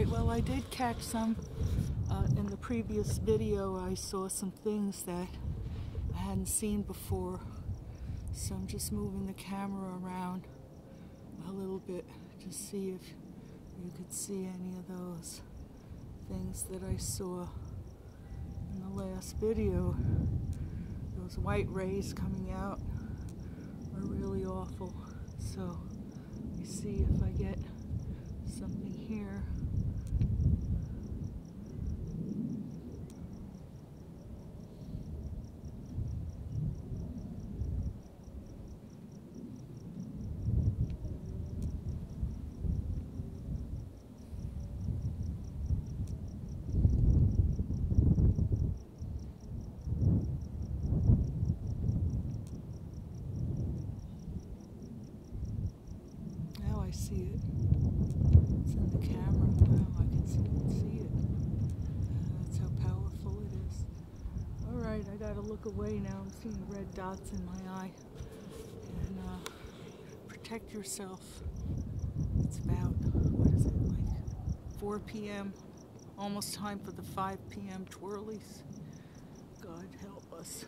right, well, I did catch some. Uh, in the previous video, I saw some things that I hadn't seen before. So I'm just moving the camera around a little bit to see if you could see any of those things that I saw in the last video. Those white rays coming out are really awful. So let me see if I get something here. Now I see it. It's in the camera. Now I can see, see it. Uh, that's how powerful it is. All right, I gotta look away now. I'm seeing red dots in my eye. And uh, protect yourself. It's about, what is it, like 4 p.m. Almost time for the 5 p.m. twirlies. God help us.